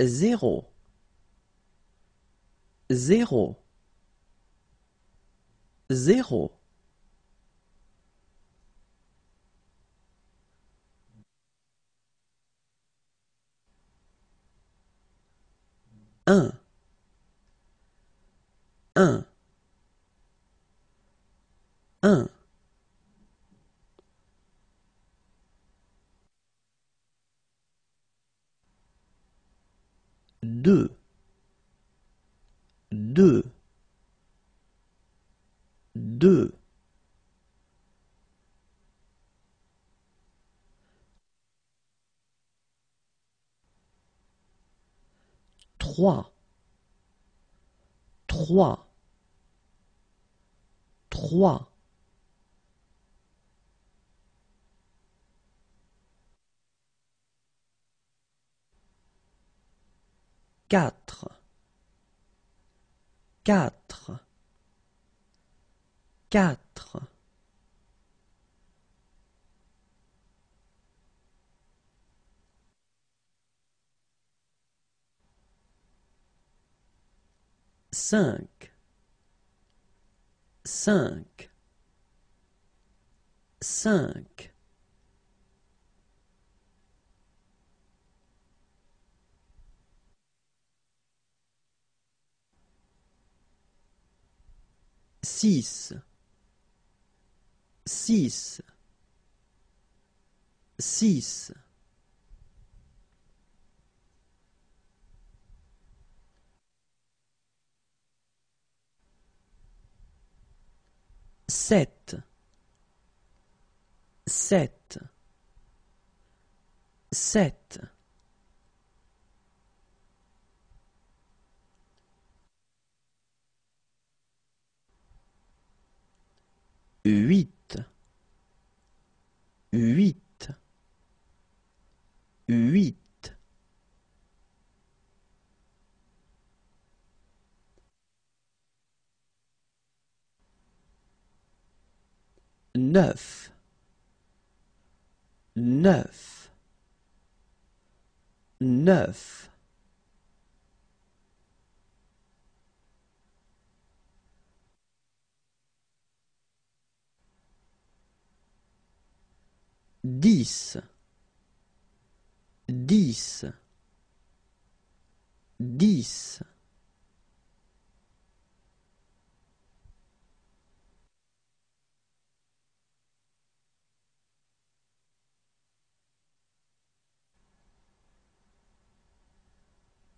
zéro, zéro, zéro. Un, un, un. Deux, deux, deux. Trois, trois, trois. Quatre, quatre, quatre. Cinq, cinq, cinq. Six, six, six. Sept, sept, sept. Huit, huit, huit. Neuf, neuf, neuf. Dix, dix, dix.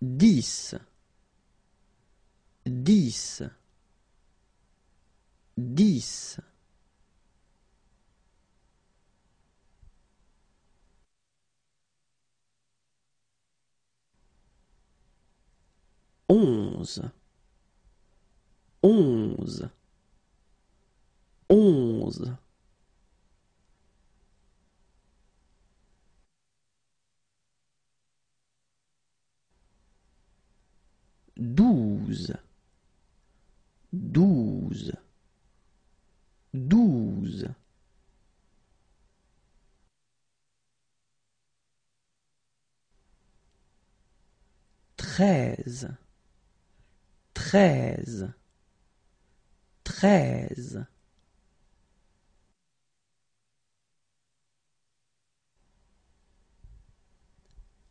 Dix, dix, dix. Onze, onze, onze. Douze, douze, douze. Treize treize, treize.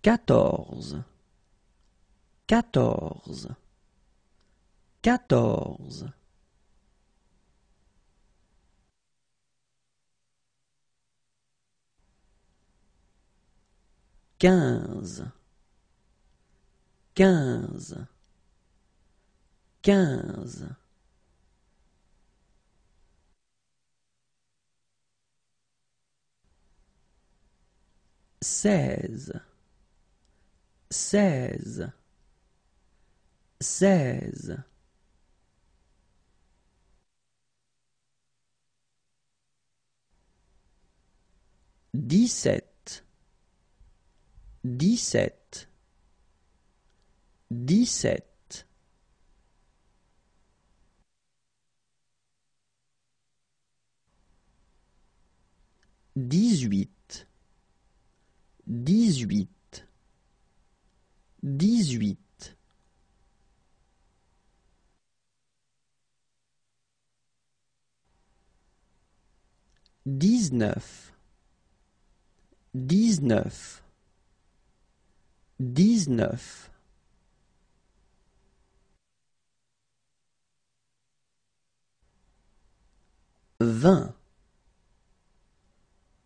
Quatorze, quatorze, quatorze. Quinze, quinze quinze. seize. seize. seize. dix-sept. dix-sept. dix-sept dix-huit, dix-huit, dix-huit, dix-neuf, dix-neuf, dix-neuf, vingt,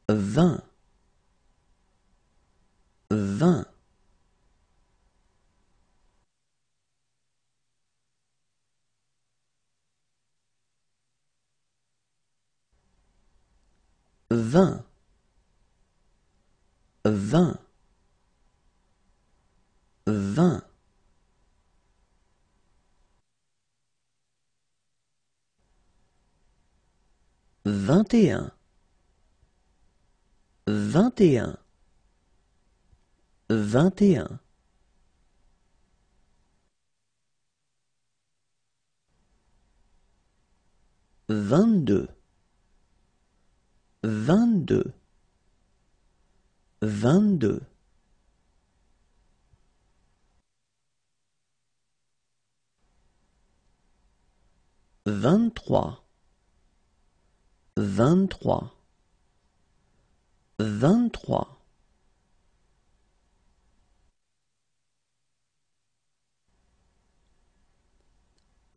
vingt, vingt. vingt, vingt, vingt. Vingt et un, vingt et un, vingt et un. Vingt-deux, vingt-deux, vingt-deux. Vingt-trois, vingt-trois, vingt-trois.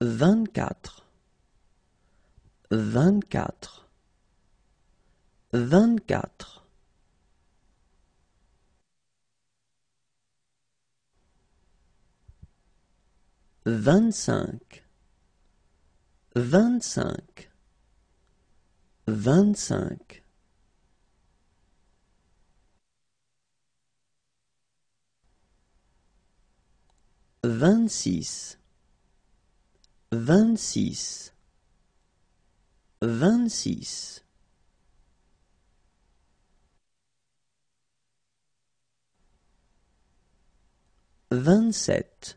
Vingt-quatre, vingt-quatre, vingt-quatre. Vingt-cinq, vingt-cinq, vingt-cinq. Vingt-six, vingt-six, vingt-six. Vingt-sept,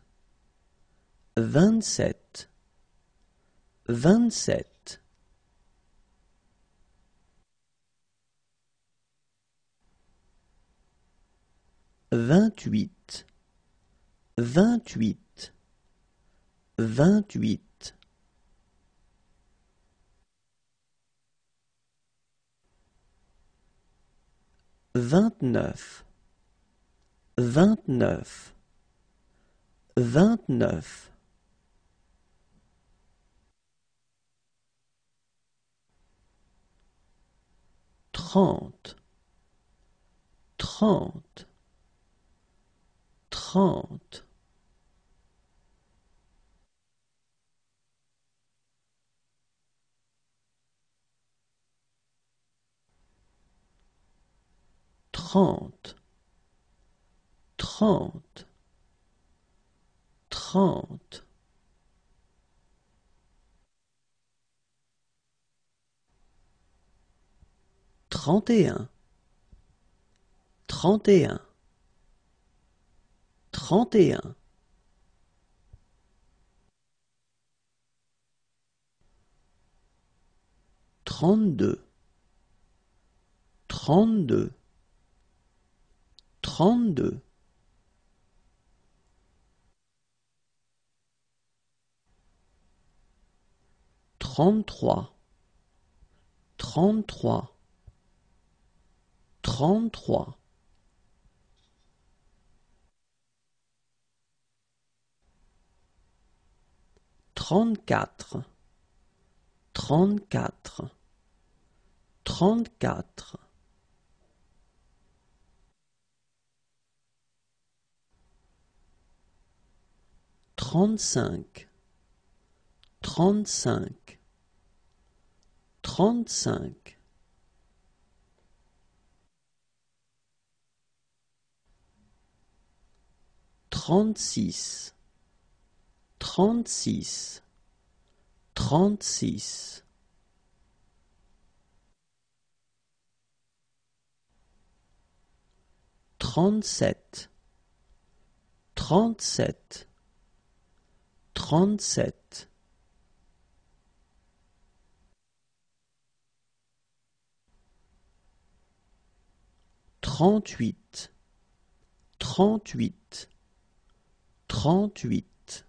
vingt-sept, vingt-sept. Vingt-huit, vingt-huit, vingt-huit. Vingt-neuf, vingt-neuf, vingt-neuf. Trente, trente, trente. Trente, trente, trente. Trente et un, trente et un, trente et un. Trente-deux, trente-deux, trente-deux. Trente-trois, trente-trois, trente-trois. Trente-quatre, trente-quatre, trente-quatre. Trente-cinq, trente-cinq, trente-cinq. Trente-six, trente-six, trente-six. Trente-sept, trente-sept, trente-sept. Trente-huit, trente-huit, trente-huit,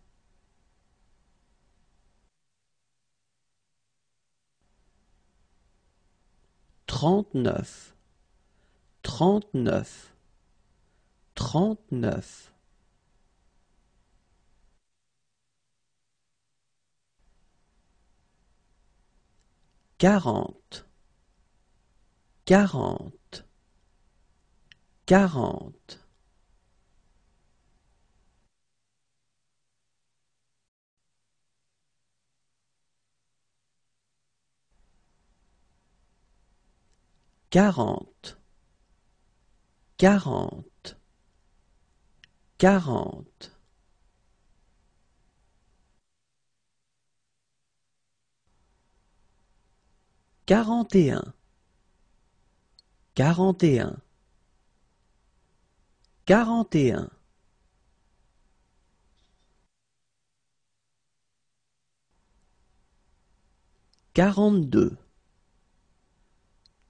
trente-neuf, trente-neuf, trente-neuf, quarante, quarante, quarante. quarante, quarante, quarante. Quarante et un, quarante et un, quarante et un. Quarante-deux,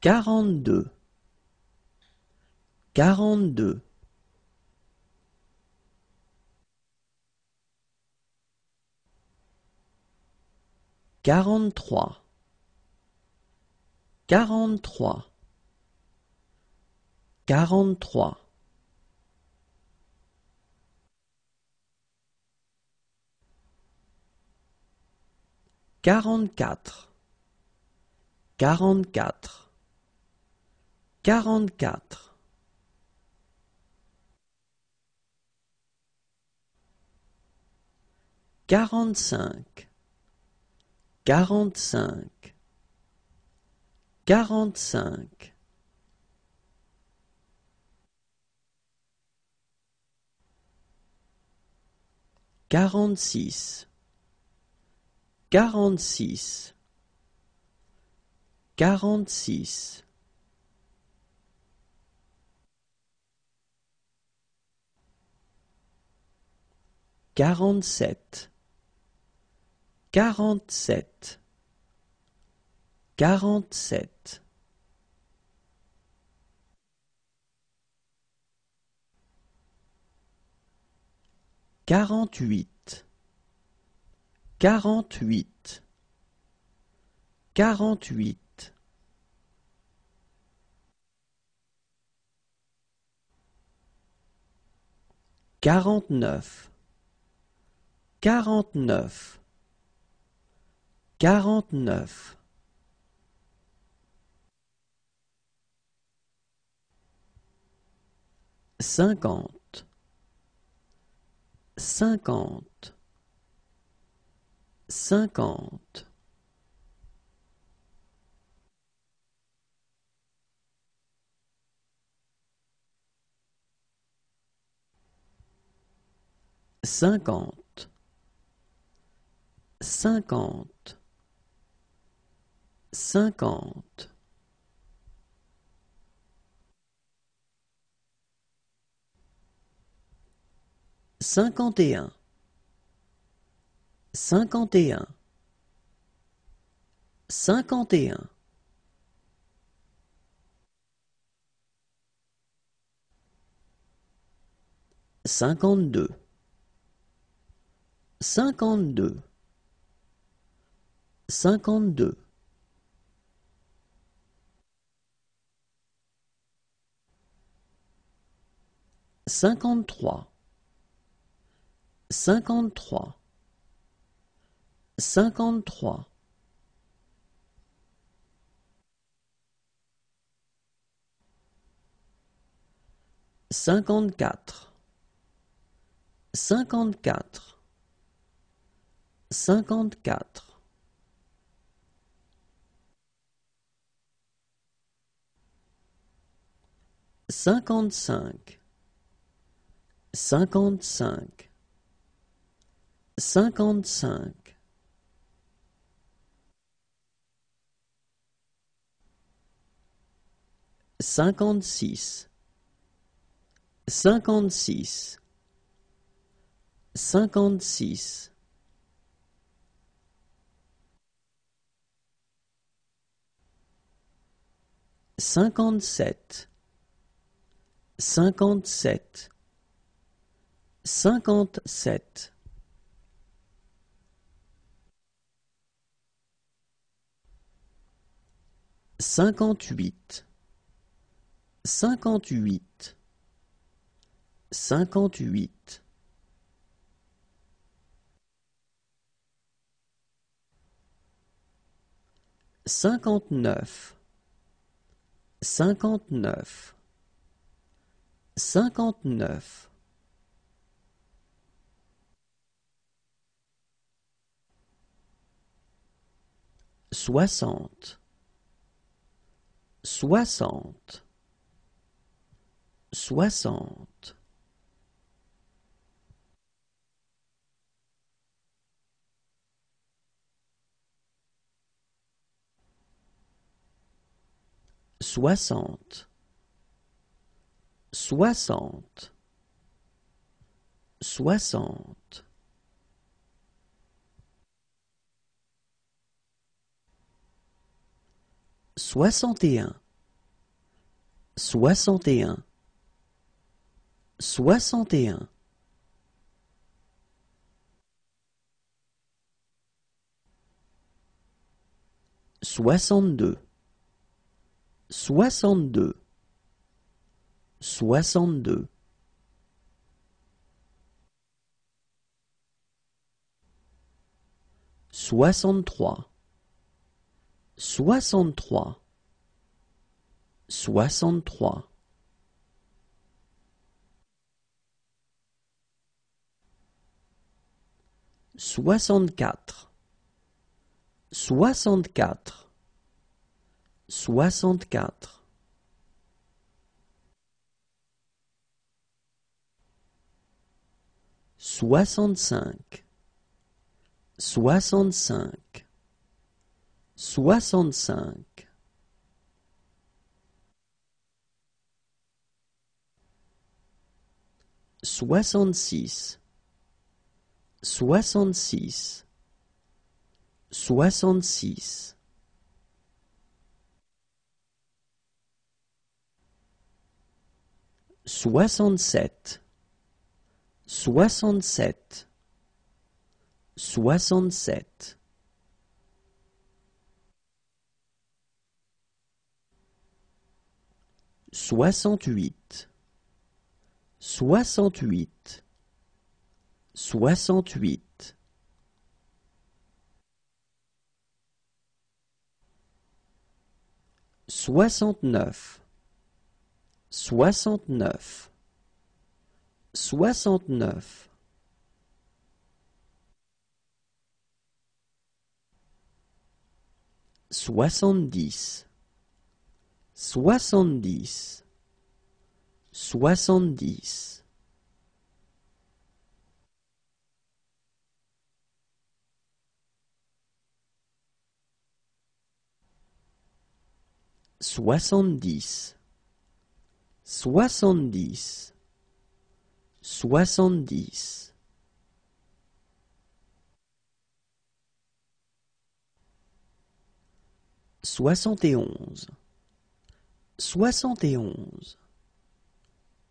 quarante-deux, quarante-deux. Quarante-trois, quarante-trois, quarante-trois. Quarante-quatre, quarante-quatre, quarante-quatre. Quarante-cinq, quarante-cinq, quarante-cinq. Quarante-six, quarante-six, quarante-six. Quarante-sept, quarante-sept, quarante-sept. Quarante-huit, quarante-huit, quarante-huit. Quarante-neuf, quarante-neuf, quarante-neuf. Cinquante, cinquante, cinquante. Cinquante, cinquante, cinquante. Cinquante et un, cinquante et un, cinquante et un. Cinquante-deux, cinquante-deux, cinquante-deux. Cinquante-trois, cinquante-trois, cinquante-trois. Cinquante-quatre, cinquante-quatre, cinquante-quatre. Cinquante-cinq, cinquante-cinq, cinquante-cinq. Cinquante-six, cinquante-six, cinquante-six. Cinquante-sept, cinquante-sept, cinquante-sept, cinquante-huit, cinquante-huit, cinquante-huit, cinquante-neuf, cinquante-neuf, cinquante-neuf, soixante, soixante, soixante. Soixante, soixante, soixante. Soixante et un, soixante et un, soixante et un. Soixante-deux, soixante-deux, soixante-deux. Soixante-trois, soixante-trois, soixante-trois. Soixante-quatre, soixante-quatre, soixante-quatre. Soixante-cinq, soixante-cinq, soixante-cinq. Soixante-six, soixante-six, soixante-six. Soixante-sept, soixante-sept, soixante-sept. Soixante-huit, soixante-huit, soixante-huit. Soixante-neuf, soixante-neuf, soixante-neuf. Soixante-dix, soixante-dix, soixante-dix. Soixante-dix, soixante-dix, soixante-dix. Soixante et onze, soixante et onze,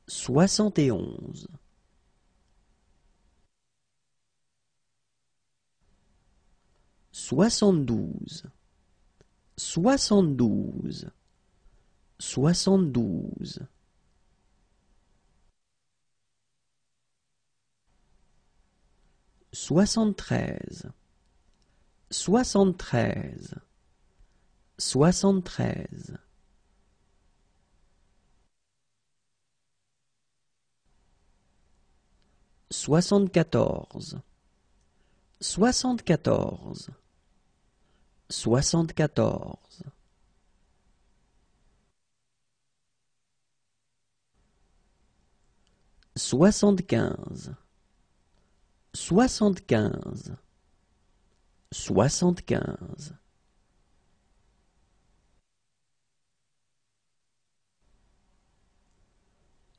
soixante et onze. Soixante-douze, soixante-douze, soixante-douze. Soixante-treize, soixante-treize, soixante-treize. Soixante-quatorze, soixante-quatorze, soixante-quatorze. Soixante-quinze, soixante-quinze, soixante-quinze.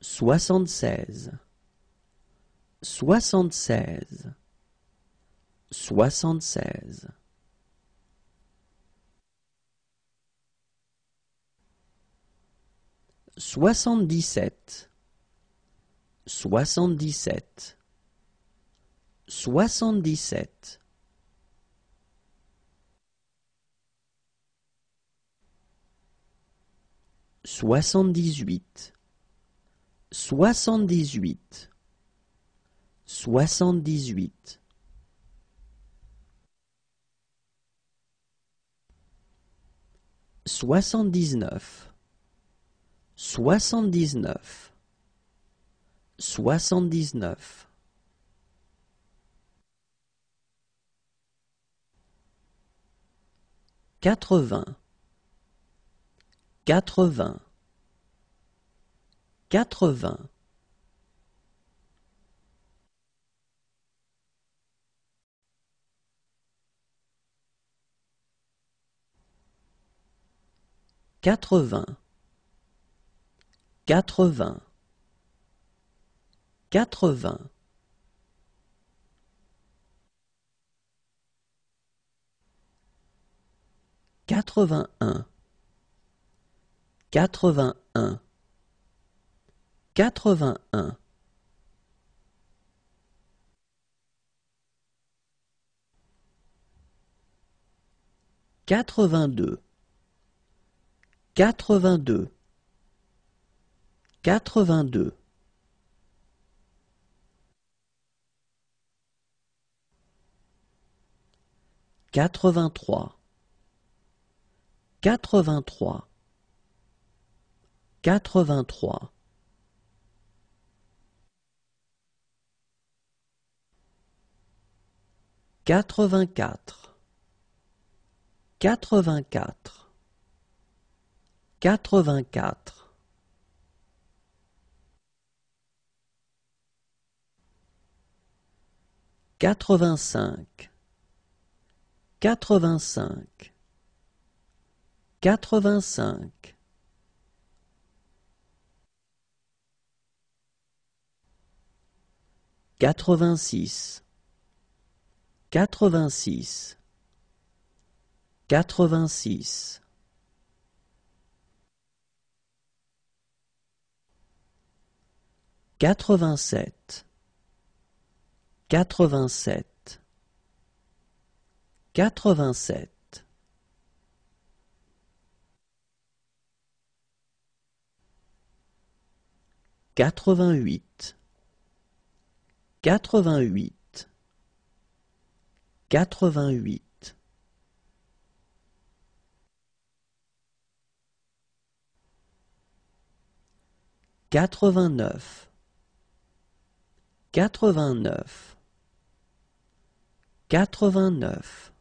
Soixante-seize, soixante-seize, soixante-seize. Soixante-dix-sept, soixante-dix-sept, soixante-dix-sept, soixante-dix-huit, soixante-dix-huit, soixante-dix-huit, soixante-dix-neuf, soixante-dix-neuf, soixante-dix-neuf, quatre-vingts, quatre-vingts, quatre-vingts, quatre-vingts, quatre-vingts, quatre-vingts, quatre-vingt-un, quatre-vingt-un, quatre-vingt-un, quatre-vingt-deux, quatre-vingt-deux, quatre-vingt-deux, quatre-vingt-trois, quatre-vingt-trois, quatre-vingt-trois, quatre-vingt-quatre, quatre-vingt-quatre, quatre-vingt-quatre, quatre-vingt-cinq, quatre-vingt-cinq, quatre-vingt-cinq, quatre-vingt-six, quatre-vingt-six, quatre-vingt-six, quatre-vingt-sept, quatre-vingt-sept, quatre-vingt-sept, quatre-vingt-huit, quatre-vingt-huit, quatre-vingt-huit, quatre-vingt-neuf, quatre-vingt-neuf, quatre-vingt-neuf,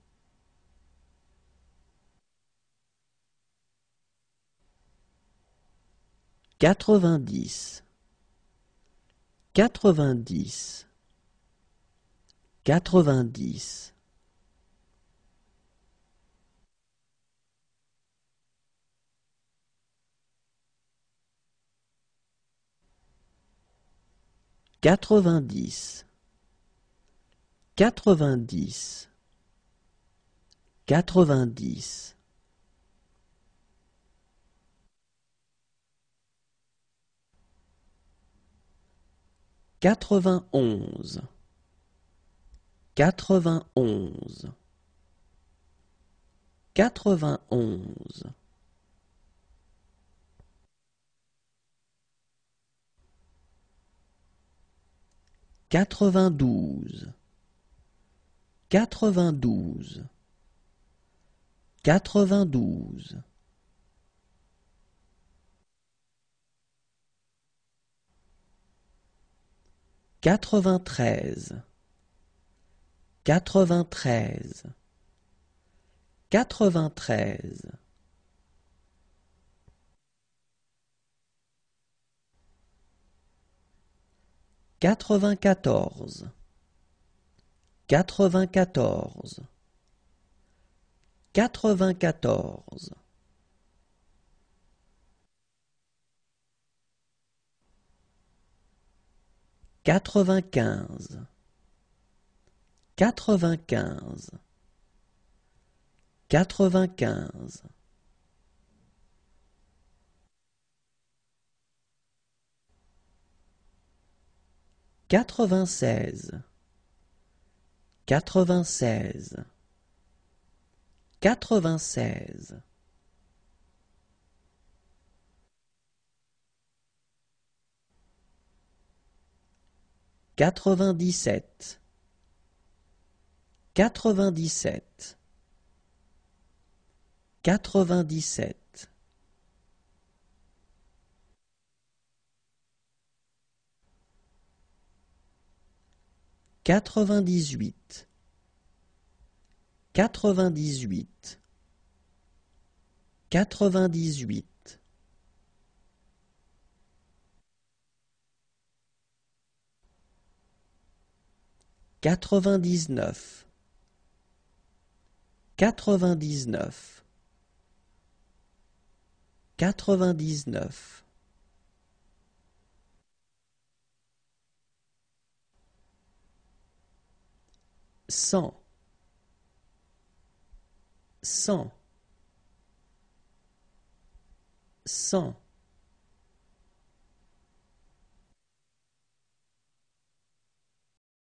quatre-vingt-dix, quatre-vingt-dix, quatre-vingt-dix, quatre-vingt-dix, quatre-vingt-dix, quatre-vingt-dix, quatre-vingt-onze, quatre-vingt-onze, quatre-vingt-onze, quatre-vingt-douze, quatre-vingt-douze, quatre-vingt-douze, quatre-vingt-treize, quatre-vingt-treize, quatre-vingt-treize, quatre-vingt-quatorze, quatre-vingt-quatorze, quatre-vingt-quatorze, quatre-vingt-quinze, quatre-vingt-quinze, quatre-vingt-quinze, quatre-vingt-seize, quatre-vingt-seize, quatre-vingt-seize, quatre-vingt-dix-sept, quatre-vingt-dix-sept, quatre-vingt-dix-sept, quatre-vingt-dix-huit, quatre-vingt-dix-huit, quatre-vingt-dix-huit, quatre-vingt-dix-neuf, quatre-vingt-dix-neuf, quatre-vingt-dix-neuf, cent, cent, cent.